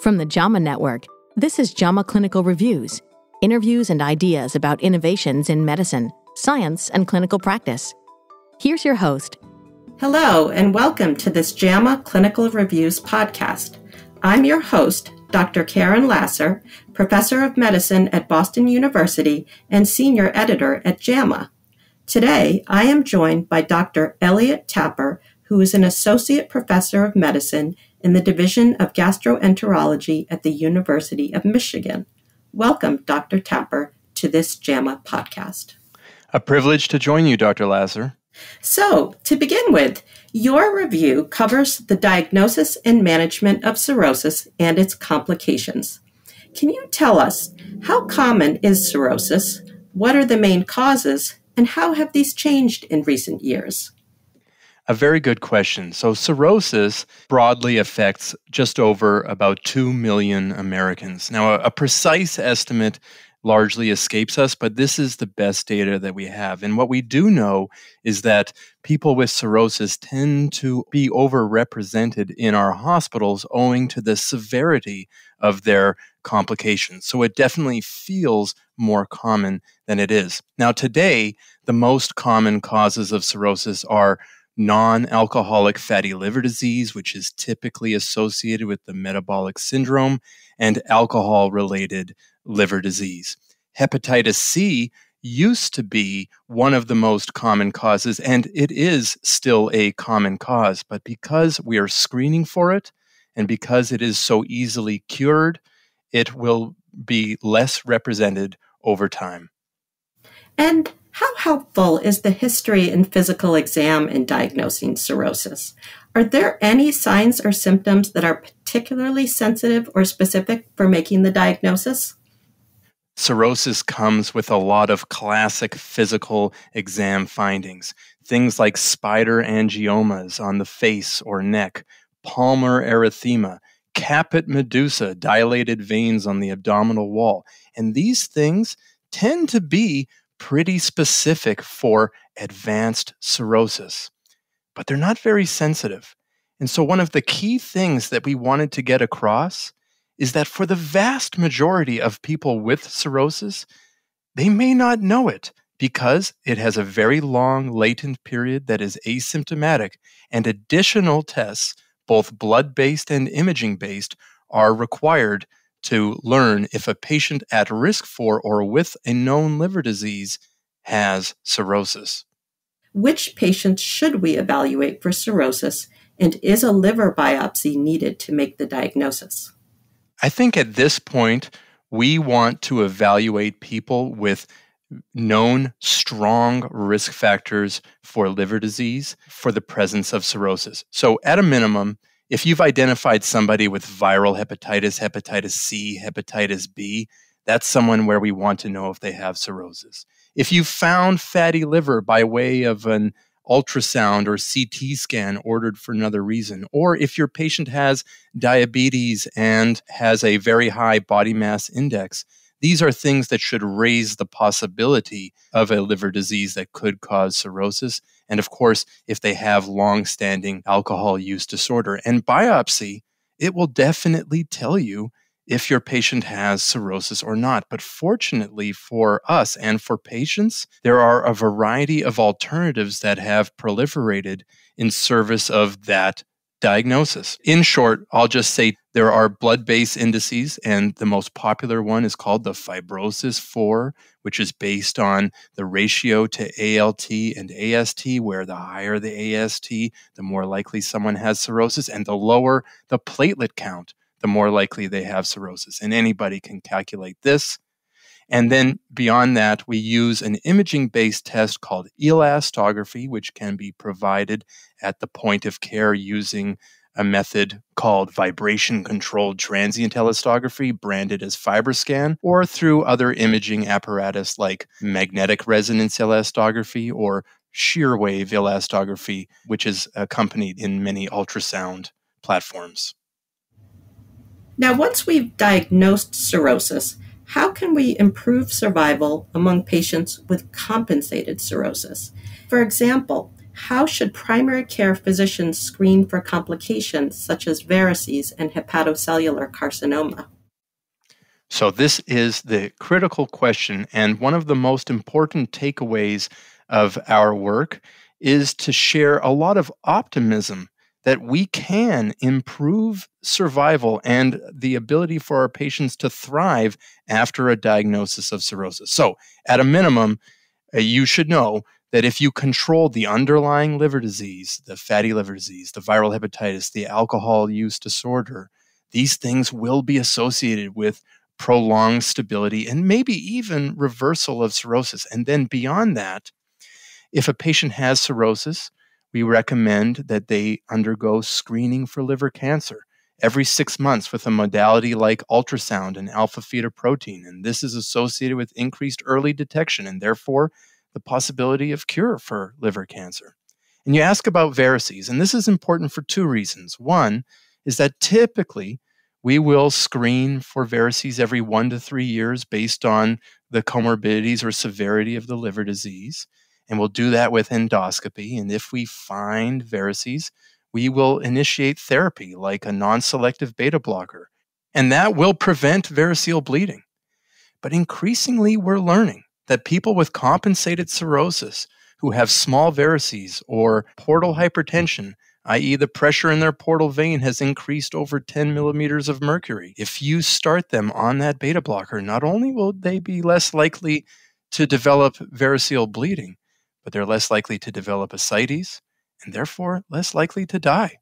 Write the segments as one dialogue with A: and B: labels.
A: From the JAMA Network, this is JAMA Clinical Reviews interviews and ideas about innovations in medicine, science, and clinical practice. Here's your host.
B: Hello, and welcome to this JAMA Clinical Reviews podcast. I'm your host, Dr. Karen Lasser, Professor of Medicine at Boston University and Senior Editor at JAMA. Today, I am joined by Dr. Elliot Tapper, who is an Associate Professor of Medicine in the Division of Gastroenterology at the University of Michigan. Welcome, Dr. Tapper, to this JAMA podcast.
C: A privilege to join you, Dr. Lasser.
B: So, to begin with, your review covers the diagnosis and management of cirrhosis and its complications. Can you tell us how common is cirrhosis? What are the main causes? And how have these changed in recent years?
C: A very good question. So, cirrhosis broadly affects just over about 2 million Americans. Now, a, a, precise estimate largely escapes us, but this is the best data that we have. And what we do know is that people with cirrhosis tend to be overrepresented in our hospitals owing to the severity of their complications. So, it definitely feels more common than it is. Now, today, the most common causes of cirrhosis are non alcoholic fatty liver disease, which is typically associated with the metabolic syndrome, and alcohol related liver disease. Hepatitis C used to be one of the most common causes, and it is still a common cause. But because we are screening for it and because it is so easily cured, it will be less represented over time.
B: And how helpful is the history and physical exam in diagnosing cirrhosis? Are there any signs or symptoms that are particularly sensitive or specific for making the diagnosis?
C: Cirrhosis comes with a lot of classic physical exam findings. Things like spider angiomas on the face or neck, palmar erythema, caput medusa, dilated veins on the abdominal wall. And these things tend to be pretty specific for advanced cirrhosis, but they're not very sensitive. And so, one of the key things that we wanted to get across is that for the vast majority of people with cirrhosis, they may not know it because it has a very long latent period that is asymptomatic, and additional tests, both blood based and imaging based, are required to learn if a patient at risk for or with a known liver disease has cirrhosis.
B: Which patients should we evaluate for cirrhosis, and is a liver biopsy needed to make the diagnosis?
C: I think at this point, we want to evaluate people with known strong risk factors for liver disease for the presence of cirrhosis. So, at a minimum, if you've identified somebody with viral hepatitis, hepatitis C, hepatitis B, that's someone where we want to know if they have cirrhosis. If you found fatty liver by way of an ultrasound or CT scan ordered for another reason, or if your patient has diabetes and has a very high body mass index, these are things that should raise the possibility of a liver disease that could cause cirrhosis. And of course, if they have long standing alcohol use disorder and biopsy, it will definitely tell you if your patient has cirrhosis or not. But fortunately for us and for patients, there are a variety of alternatives that have proliferated in service of that diagnosis. In short, I'll just say there are blood based indices, and the most popular one is called the fibrosis 4, which is based on the ratio to ALT and AST, where the higher the AST, the more likely someone has cirrhosis, and the lower the platelet count, the more likely they have cirrhosis. And anybody can calculate this. And then beyond that, we use an imaging based test called elastography, which can be provided at the point of care using a method called vibration controlled transient elastography, branded as FibroScan, or through other imaging apparatus like magnetic resonance elastography or shear wave elastography, which is accompanied in many ultrasound platforms.
B: Now, once we've diagnosed cirrhosis, how can we improve survival among patients with compensated cirrhosis? For example, how should primary care physicians screen for complications such as varices and hepatocellular carcinoma?
C: So, this is the critical question, and one of the most important takeaways of our work is to share a lot of optimism that we can improve survival and the ability for our patients to thrive after a diagnosis of cirrhosis. So, at a minimum, uh, you should know that if you control the underlying liver disease, the fatty liver disease, the viral hepatitis, the alcohol use disorder, these things will be associated with prolonged stability and maybe even reversal of cirrhosis. And then beyond that, if a patient has cirrhosis, we recommend that they undergo screening for liver cancer every six months with a modality like ultrasound and alpha fetoprotein. And this is associated with increased early detection and therefore the possibility of cure for liver cancer. And you ask about varices, and this is important for two reasons. One is that typically we will screen for varices every one to three years based on the comorbidities or severity of the liver disease. And we'll do that with endoscopy. And if we find varices, we will initiate therapy like a non selective beta blocker. And that will prevent variceal bleeding. But increasingly, we're learning that people with compensated cirrhosis who have small varices or portal hypertension i.e., the pressure in their portal vein has increased over 10 millimeters of mercury. If you start them on that beta blocker, not only will they be less likely to develop variceal bleeding, but they're less likely to develop ascites and therefore less likely to die.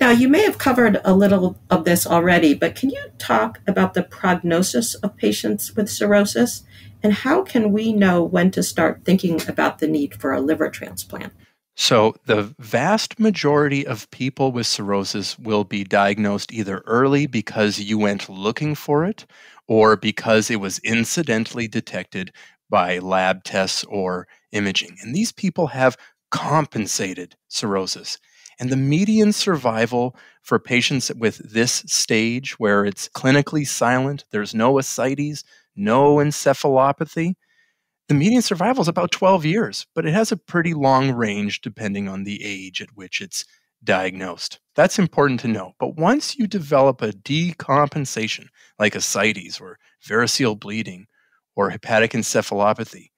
B: Now, you may have covered a little of this already, but can you talk about the prognosis of patients with cirrhosis and how can we know when to start thinking about the need for a liver transplant?
C: So, the vast majority of people with cirrhosis will be diagnosed either early because you went looking for it or because it was incidentally detected by lab tests or imaging. And these people have compensated cirrhosis. And the median survival for patients with this stage, where it's clinically silent, there's no ascites, no encephalopathy, the median survival is about 12 years, but it has a pretty long range depending on the age at which it's diagnosed. That's important to know. But once you develop a decompensation, like ascites or variceal bleeding or hepatic encephalopathy,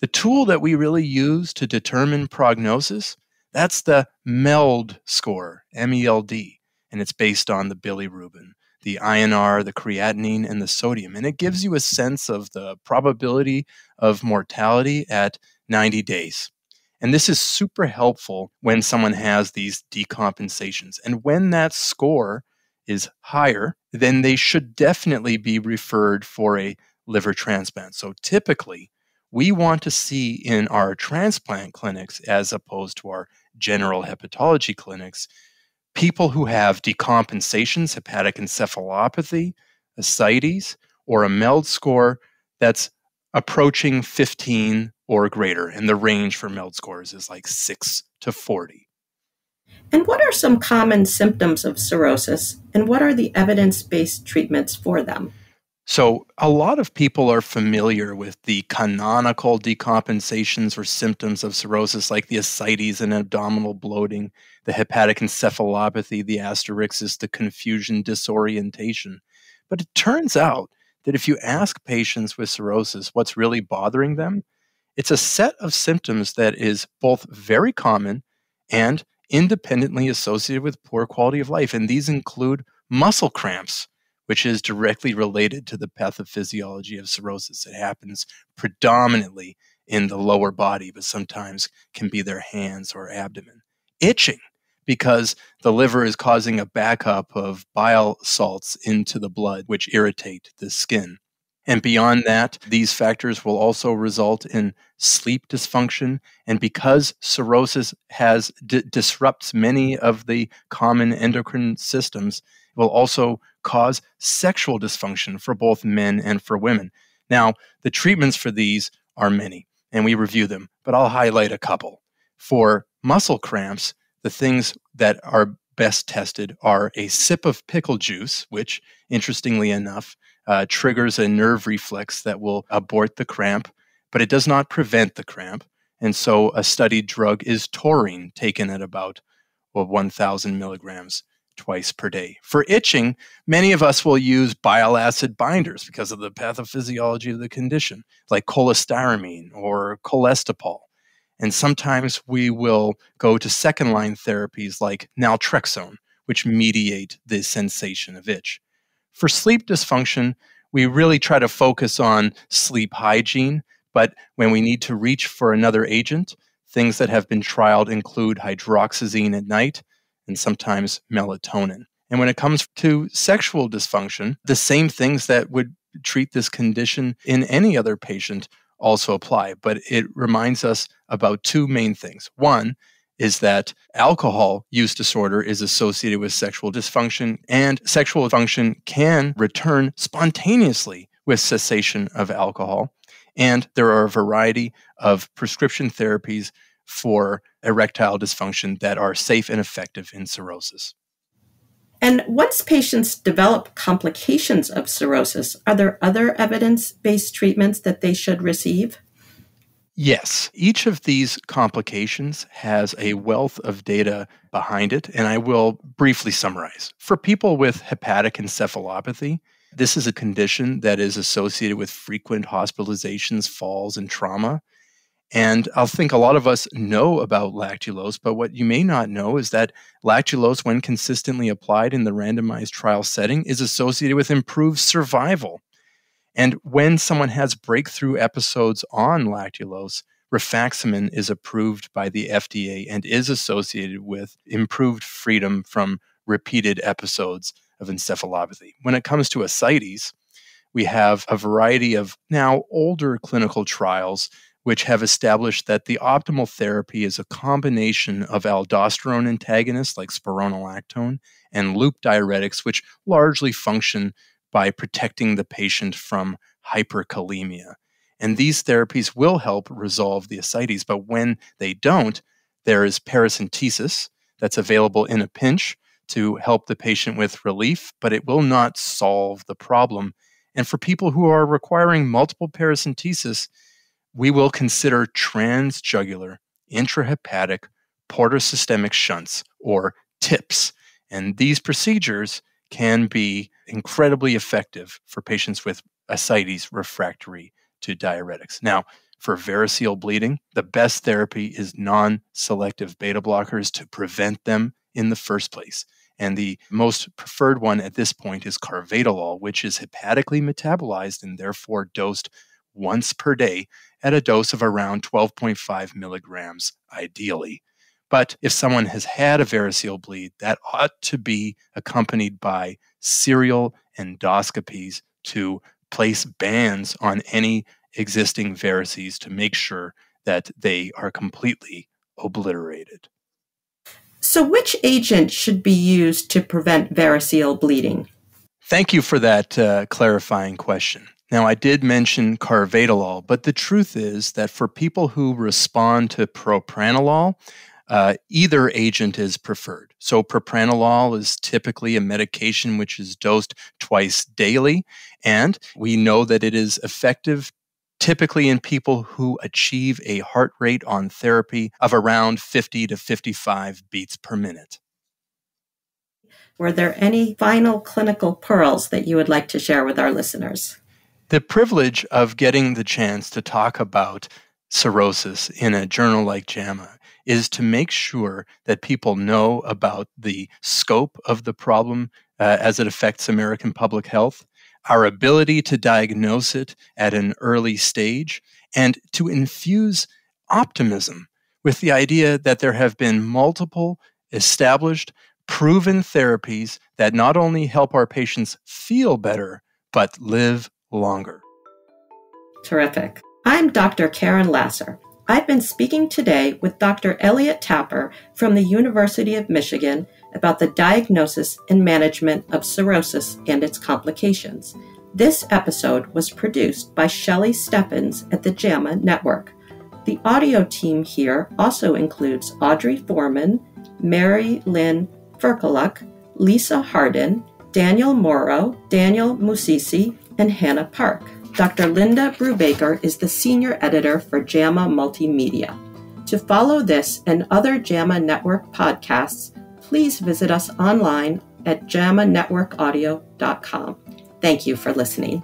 C: the tool that we really use to determine prognosis, that's the MELD score, M E L D, and it's based on the bilirubin the INR, the creatinine, and the sodium. And it gives you a sense of the probability of mortality at 90 days. And this is super helpful when someone has these decompensations. And when that score is higher, then they should definitely be referred for a liver transplant. So typically, we want to see in our transplant clinics, as opposed to our general hepatology clinics, people who have decompensations, hepatic encephalopathy, ascites, or a MELD score that's approaching 15 or greater. And the range for MELD scores is like 6 to 40.
B: And what are some common symptoms of cirrhosis, and what are the evidence based treatments for them?
C: So, a lot of people are familiar with the canonical decompensations or symptoms of cirrhosis, like the ascites and abdominal bloating, the hepatic encephalopathy, the asterixis, the confusion, disorientation. But it turns out that if you ask patients with cirrhosis what's really bothering them, it's a set of symptoms that is both very common and independently associated with poor quality of life. And these include muscle cramps which is directly related to the pathophysiology of cirrhosis. It happens predominantly in the lower body, but sometimes can be their hands or abdomen. Itching, because the liver is causing a backup of bile salts into the blood, which irritate the skin. And beyond that, these factors will also result in sleep dysfunction. And because cirrhosis has disrupts many of the common endocrine systems, will also cause sexual dysfunction for both men and for women. Now, the treatments for these are many, and we review them, but I'll highlight a couple. For muscle cramps, the things that are best tested are a sip of pickle juice, which, interestingly enough, uh, triggers a nerve reflex that will abort the cramp, but it does not prevent the cramp. And so a studied drug is taurine, taken at about well, 1,000 milligrams twice per day. For itching, many of us will use bile acid binders because of the pathophysiology of the condition, like cholestyramine or colestipol. And sometimes we will go to second line therapies like naltrexone, which mediate the sensation of itch. For sleep dysfunction, we really try to focus on sleep hygiene, but when we need to reach for another agent, things that have been trialed include hydroxyzine at night and sometimes melatonin. And when it comes to sexual dysfunction, the same things that would treat this condition in any other patient also apply. But it reminds us about two main things. One is that alcohol use disorder is associated with sexual dysfunction, and sexual function can return spontaneously with cessation of alcohol. And there are a variety of prescription therapies for erectile dysfunction that are safe and effective in cirrhosis.
B: And once patients develop complications of cirrhosis, are there other evidence based treatments that they should receive?
C: Yes, each of these complications has a wealth of data behind it, and I will briefly summarize. For people with hepatic encephalopathy, this is a condition that is associated with frequent hospitalizations, falls, and trauma. And I'll think a lot of us know about lactulose, but what you may not know is that lactulose, when consistently applied in the randomized trial setting, is associated with improved survival. And when someone has breakthrough episodes on lactulose, rifaximin is approved by the FDA and is associated with improved freedom from repeated episodes of encephalopathy. When it comes to ascites, we have a variety of now older clinical trials which have established that the optimal therapy is a combination of aldosterone antagonists like spironolactone and loop diuretics, which largely function by protecting the patient from hyperkalemia. And these therapies will help resolve the ascites, but when they don't, there is paracentesis that's available in a pinch to help the patient with relief, but it will not solve the problem. And for people who are requiring multiple paracentesis, we will consider transjugular intrahepatic portosystemic shunts or TIPS. And these procedures can be incredibly effective for patients with ascites refractory to diuretics. Now, for variceal bleeding, the best therapy is non selective beta blockers to prevent them in the first place. And the most preferred one at this point is carvedilol, which is hepatically metabolized and therefore dosed once per day at a dose of around 12.5 milligrams, ideally. But if someone has had a variceal bleed, that ought to be accompanied by serial endoscopies to place bands on any existing varices to make sure that they are completely obliterated.
B: So, which agent should be used to prevent variceal bleeding?
C: Thank you for that uh, clarifying question. Now, I did mention carvedilol, but the truth is that for people who respond to propranolol, uh, either agent is preferred. So, propranolol is typically a medication which is dosed twice daily, and we know that it is effective typically in people who achieve a heart rate on therapy of around 50 to 55 beats per minute.
B: Were there any final clinical pearls that you would like to share with our listeners?
C: The privilege of getting the chance to talk about cirrhosis in a journal like JAMA is to make sure that people know about the scope of the problem uh, as it affects American public health, our ability to diagnose it at an early stage, and to infuse optimism with the idea that there have been multiple established, proven therapies that not only help our patients feel better, but live longer.
B: Terrific. I'm Dr. Karen Lasser. I've been speaking today with Dr. Elliot Tapper from the University of Michigan about the diagnosis and management of cirrhosis and its complications. This episode was produced by Shelley Steffens at the JAMA Network. The audio team here also includes Audrey Foreman, Mary Lynn Ferkaluk, Lisa Hardin, Daniel Morrow, Daniel Musisi, and Hannah Park. Dr. Linda Brubaker is the senior editor for JAMA Multimedia. To follow this and other JAMA Network podcasts, please visit us online at jamanetworkaudio.com. Thank you for listening.